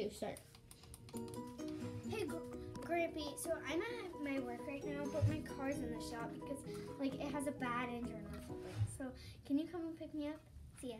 You start. Hey, Grampy. So I'm at my work right now, but my car's in the shop because like it has a bad engine or something. So can you come and pick me up? See ya.